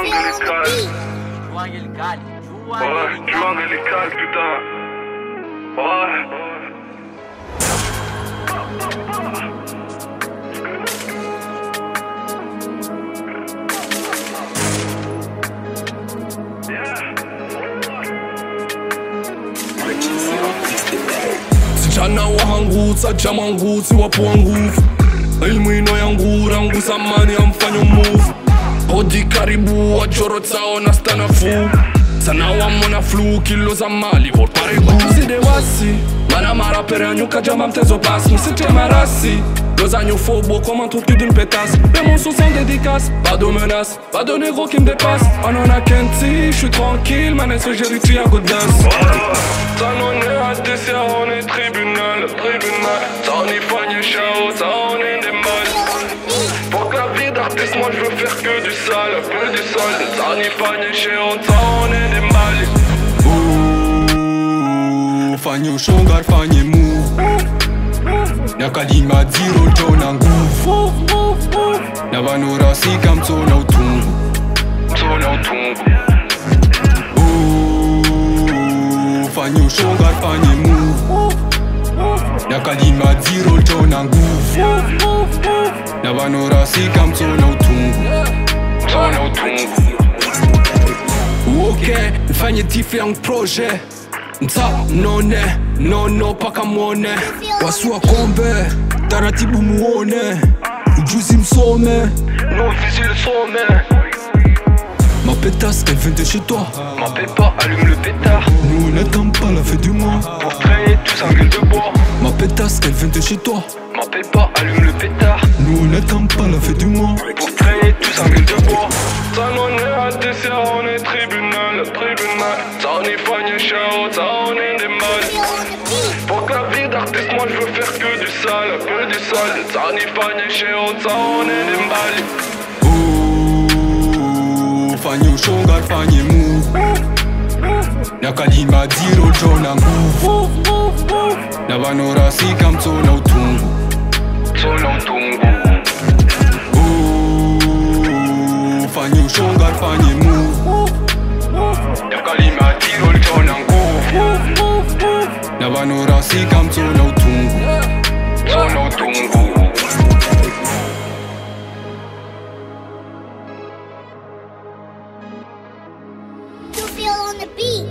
Drunk in de kast. Hoor, drunk in de kast, doe dat. Hoor. Kijana wa hangu, sacha mangu, siwapo wangu Ilmu ino yangu, rangu samani ya mfanyo move Hodi karibu, wajoro tao na stana fu. Sana wa mona flu, kilo za mali, Zide wasi, mana mara pere nyuka jama mtezo passe Msite marasi, Deux agneaux faux beaux comme un trou cul d'une pétasse Les mots sont sans dédicace, pas de menace Pas de négro qui me dépasse. On en a qu'un je suis tranquille Man, est-ce que j'ai réussi à good dance Ça on est à on est tribunal, tribunal. Ça on moi je veux faire que du sale, que du sale. Ça on est fagné chao, ça on est des mal Ooh, fanye ushonga fanye move nakalima dziro tona nguvu na vanorasika mtsona utungu Msona utungu fanye ushonga fanye move nakalima dziro tona nguvu na vanorasika mtsona utungu Msona utungu ok mfanye different projet mta none nono paka mwone wasua kombe taratibu muone ujuzi msome Nos fusils sommet ma pétasse elle vient de chez toi. M'appelle pas, allume le pétard. Nous on n'attend pas la fin du mois. Pour traîner tous en gueule de bois. ma pétasse elle vient de chez toi. M'appelle pas, allume le pétard. Nous on n'attend pas la fin du mois Pour traîner tous en gueule de bois Ça on est à TCA, on est tribunal, tribunal. Ça on est fagné chao, ça on est des mal Pour que la vie d'artiste, moi je veux faire que du sale, que du sale. Ça on est fagné chao, ça on est des mal Ooh, fanye ushonga fanye move nyakadimba dziro tsona nguvu navanorasika mutsona utungu fanye ushonga rifanye muvu nyakadimba dziro tsona nguvu navanorasika mutsona utungu tsona utungu feel on the beat.